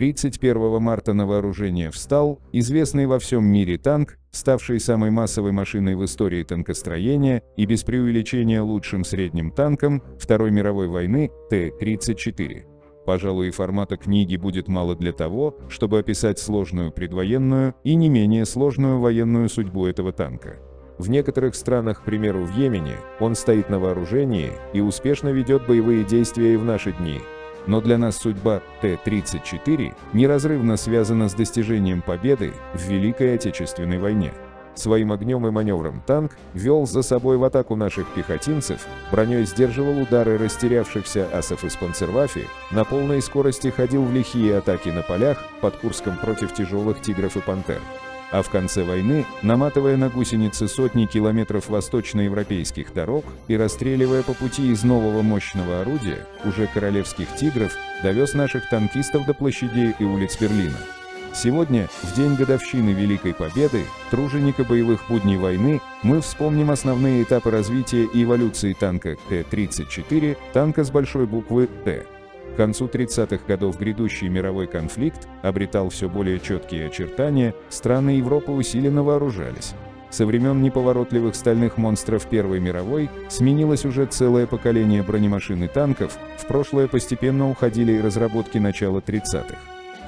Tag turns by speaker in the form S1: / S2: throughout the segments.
S1: 31 марта на вооружение встал известный во всем мире танк, ставший самой массовой машиной в истории танкостроения и без преувеличения лучшим средним танком Второй мировой войны Т-34. Пожалуй, формата книги будет мало для того, чтобы описать сложную предвоенную и не менее сложную военную судьбу этого танка. В некоторых странах, к примеру в Йемене, он стоит на вооружении и успешно ведет боевые действия и в наши дни. Но для нас судьба Т-34 неразрывно связана с достижением победы в Великой Отечественной войне. Своим огнем и маневром танк вел за собой в атаку наших пехотинцев, броней сдерживал удары растерявшихся асов из Панцервафи, на полной скорости ходил в лихие атаки на полях под Курском против тяжелых тигров и пантер. А в конце войны, наматывая на гусеницы сотни километров восточноевропейских дорог и расстреливая по пути из нового мощного орудия, уже королевских тигров, довез наших танкистов до площадей и улиц Берлина. Сегодня, в день годовщины Великой Победы, труженика боевых будней войны, мы вспомним основные этапы развития и эволюции танка Т-34, танка с большой буквы «Т». Концу 30-х годов грядущий мировой конфликт обретал все более четкие очертания, страны Европы усиленно вооружались. Со времен неповоротливых стальных монстров Первой мировой сменилось уже целое поколение бронемашин и танков, в прошлое постепенно уходили и разработки начала 30-х.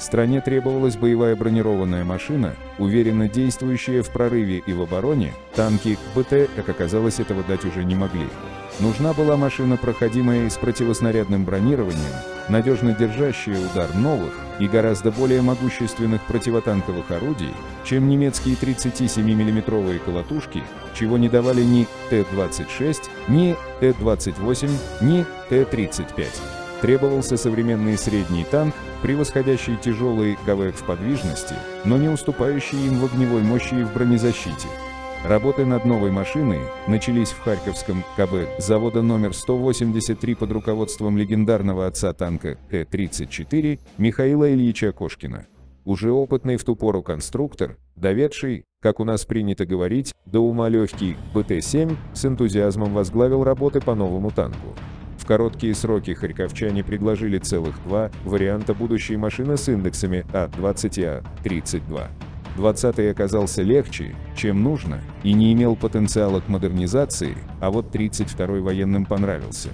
S1: Стране требовалась боевая бронированная машина, уверенно действующая в прорыве и в обороне, танки БТ, как оказалось, этого дать уже не могли. Нужна была машина, проходимая с противоснарядным бронированием, надежно держащая удар новых и гораздо более могущественных противотанковых орудий, чем немецкие 37 миллиметровые колотушки, чего не давали ни Т-26, ни Т-28, ни Т-35. Требовался современный средний танк, превосходящий тяжелые КВ в подвижности, но не уступающий им в огневой мощи и в бронезащите. Работы над новой машиной начались в Харьковском КБ завода номер 183 под руководством легендарного отца танка Т-34 Михаила Ильича Кошкина. Уже опытный в ту пору конструктор, доведший, как у нас принято говорить, до ума легкий БТ-7, с энтузиазмом возглавил работы по новому танку. Короткие сроки харьковчане предложили целых два варианта будущей машины с индексами А20 и А32. 20-й оказался легче, чем нужно, и не имел потенциала к модернизации, а вот 32-й военным понравился.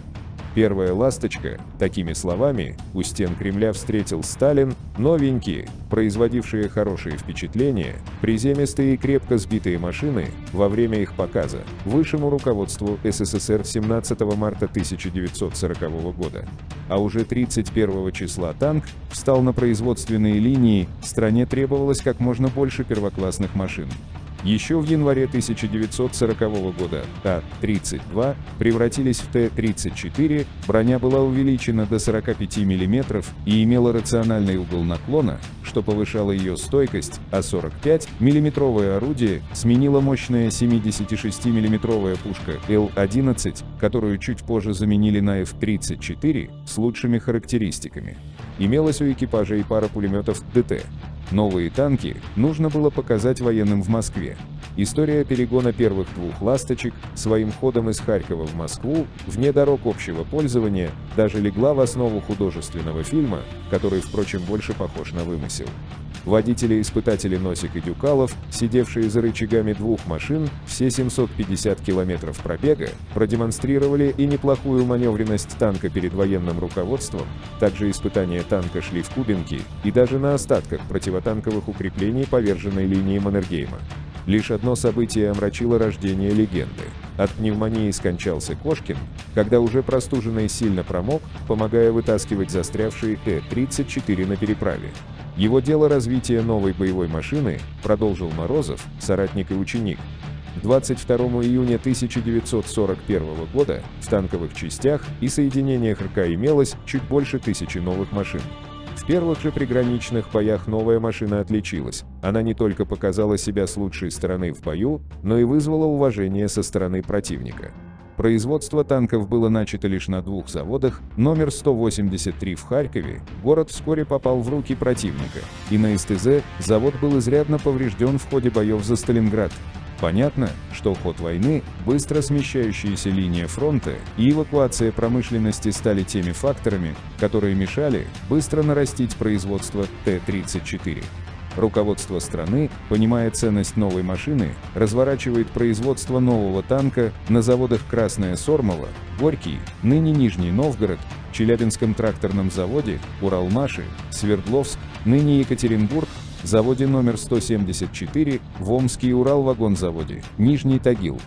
S1: Первая «Ласточка», такими словами, у стен Кремля встретил Сталин, новенькие, производившие хорошее впечатление, приземистые и крепко сбитые машины, во время их показа, высшему руководству СССР 17 марта 1940 года. А уже 31 числа танк встал на производственные линии, стране требовалось как можно больше первоклассных машин. Еще в январе 1940 года Т-32 превратились в Т-34, броня была увеличена до 45 мм и имела рациональный угол наклона, что повышало ее стойкость, а 45 миллиметровое орудие сменило мощная 76 миллиметровая пушка Л-11, которую чуть позже заменили на F-34 с лучшими характеристиками. Имелась у экипажа и пара пулеметов ДТ. Новые танки нужно было показать военным в Москве. История перегона первых двух «Ласточек» своим ходом из Харькова в Москву, вне дорог общего пользования, даже легла в основу художественного фильма, который, впрочем, больше похож на вымысел. Водители-испытатели Носик и Дюкалов, сидевшие за рычагами двух машин, все 750 километров пробега, продемонстрировали и неплохую маневренность танка перед военным руководством, также испытания танка шли в Кубинке и даже на остатках противотанковых укреплений поверженной линии Маннергейма. Лишь одно событие омрачило рождение легенды. От пневмонии скончался Кошкин, когда уже простуженный сильно промок, помогая вытаскивать застрявшие Т-34 на переправе. Его дело развития новой боевой машины продолжил Морозов, соратник и ученик. 22 июня 1941 года в танковых частях и соединениях РК имелось чуть больше тысячи новых машин. В первых же приграничных боях новая машина отличилась. Она не только показала себя с лучшей стороны в бою, но и вызвала уважение со стороны противника. Производство танков было начато лишь на двух заводах, номер 183 в Харькове, город вскоре попал в руки противника, и на СТЗ завод был изрядно поврежден в ходе боев за Сталинград. Понятно, что ход войны, быстро смещающаяся линия фронта и эвакуация промышленности стали теми факторами, которые мешали быстро нарастить производство Т-34. Руководство страны, понимая ценность новой машины, разворачивает производство нового танка на заводах Красная Сормова, Горький, ныне Нижний Новгород, Челябинском тракторном заводе, Уралмаши, Свердловск, ныне Екатеринбург, заводе номер 174, в Омский Уралвагонзаводе, Нижний Тагил.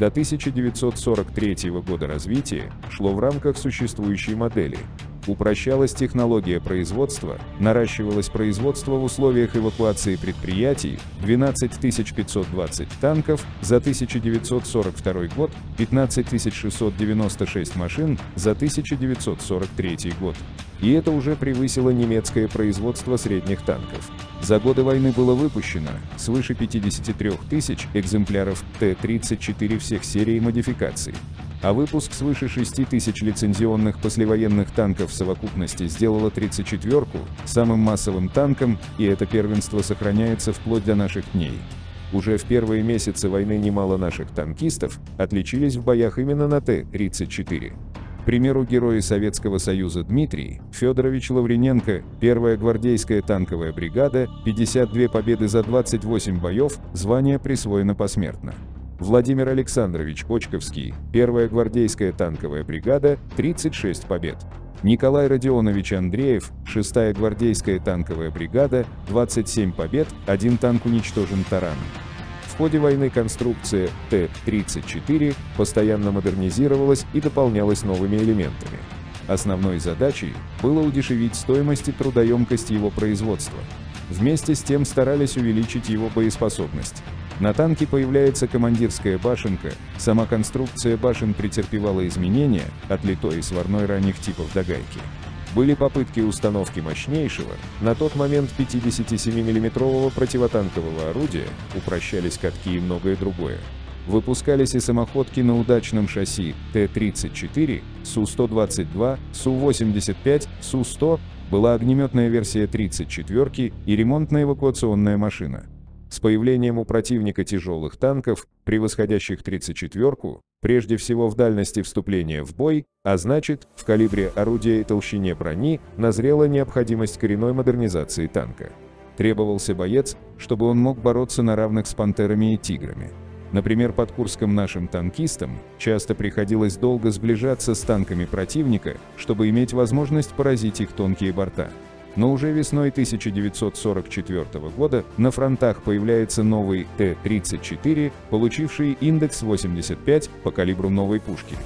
S1: До 1943 года развитие шло в рамках существующей модели. Упрощалась технология производства, наращивалось производство в условиях эвакуации предприятий, 12 520 танков за 1942 год, 15 696 машин за 1943 год. И это уже превысило немецкое производство средних танков. За годы войны было выпущено свыше 53 тысяч экземпляров Т-34 всех серий модификаций а выпуск свыше 6 тысяч лицензионных послевоенных танков в совокупности сделало 34-ку самым массовым танком, и это первенство сохраняется вплоть до наших дней. Уже в первые месяцы войны немало наших танкистов отличились в боях именно на Т-34. К примеру, герои Советского Союза Дмитрий Федорович Лаврененко, первая гвардейская танковая бригада, 52 победы за 28 боев, звание присвоено посмертно. Владимир Александрович Почковский, первая гвардейская танковая бригада, 36 побед. Николай Родионович Андреев, 6-я гвардейская танковая бригада, 27 побед, один танк уничтожен тараном. В ходе войны конструкция Т-34 постоянно модернизировалась и дополнялась новыми элементами. Основной задачей было удешевить стоимость и трудоемкость его производства. Вместе с тем старались увеличить его боеспособность. На танке появляется командирская башенка, сама конструкция башен претерпевала изменения, отлитой и сварной ранних типов до гайки. Были попытки установки мощнейшего, на тот момент 57 миллиметрового противотанкового орудия, упрощались катки и многое другое. Выпускались и самоходки на удачном шасси Т-34, Су-122, Су-85, Су-100, была огнеметная версия 34 и ремонтная эвакуационная машина. С появлением у противника тяжелых танков, превосходящих 34-ку, прежде всего в дальности вступления в бой, а значит, в калибре орудия и толщине брони, назрела необходимость коренной модернизации танка. Требовался боец, чтобы он мог бороться на равных с пантерами и тиграми. Например, под Курском нашим танкистам часто приходилось долго сближаться с танками противника, чтобы иметь возможность поразить их тонкие борта. Но уже весной 1944 года на фронтах появляется новый Т-34, получивший индекс 85 по калибру новой пушки.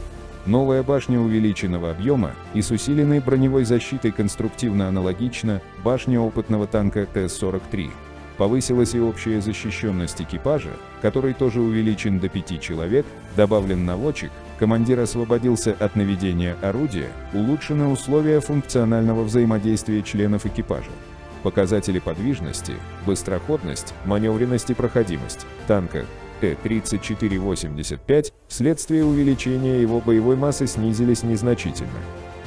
S1: Новая башня увеличенного объема и с усиленной броневой защитой конструктивно аналогична башне опытного танка Т-43. Повысилась и общая защищенность экипажа, который тоже увеличен до 5 человек, добавлен наводчик, командир освободился от наведения орудия, улучшены условия функционального взаимодействия членов экипажа. Показатели подвижности, быстроходность, маневренность и проходимость танка Т-34-85 вследствие увеличения его боевой массы снизились незначительно.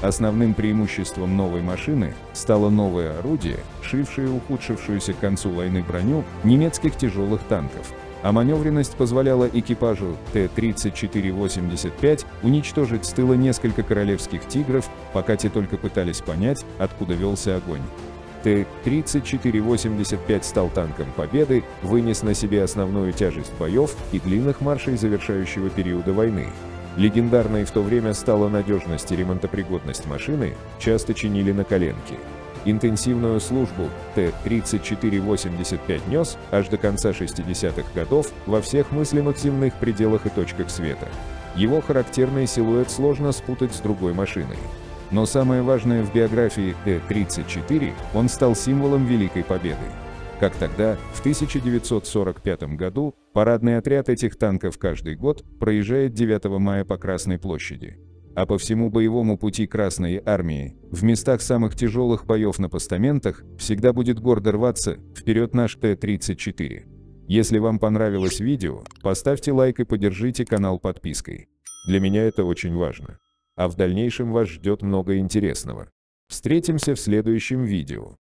S1: Основным преимуществом новой машины стало новое орудие, шившее ухудшившуюся к концу войны броню немецких тяжелых танков – а маневренность позволяла экипажу Т-34-85 уничтожить с тыла несколько королевских «Тигров», пока те только пытались понять, откуда велся огонь. Т-34-85 стал танком победы, вынес на себе основную тяжесть боев и длинных маршей завершающего периода войны. Легендарной в то время стала надежность и ремонтопригодность машины, часто чинили на коленке. Интенсивную службу Т-3485 нес аж до конца 60-х годов во всех мыслимых земных пределах и точках света. Его характерный силуэт сложно спутать с другой машиной. Но самое важное в биографии Т-34, он стал символом Великой Победы. Как тогда, в 1945 году, парадный отряд этих танков каждый год проезжает 9 мая по Красной площади а по всему боевому пути Красной Армии, в местах самых тяжелых боев на постаментах, всегда будет гордо рваться вперед наш Т-34. Если вам понравилось видео, поставьте лайк и поддержите канал подпиской. Для меня это очень важно. А в дальнейшем вас ждет много интересного. Встретимся в следующем видео.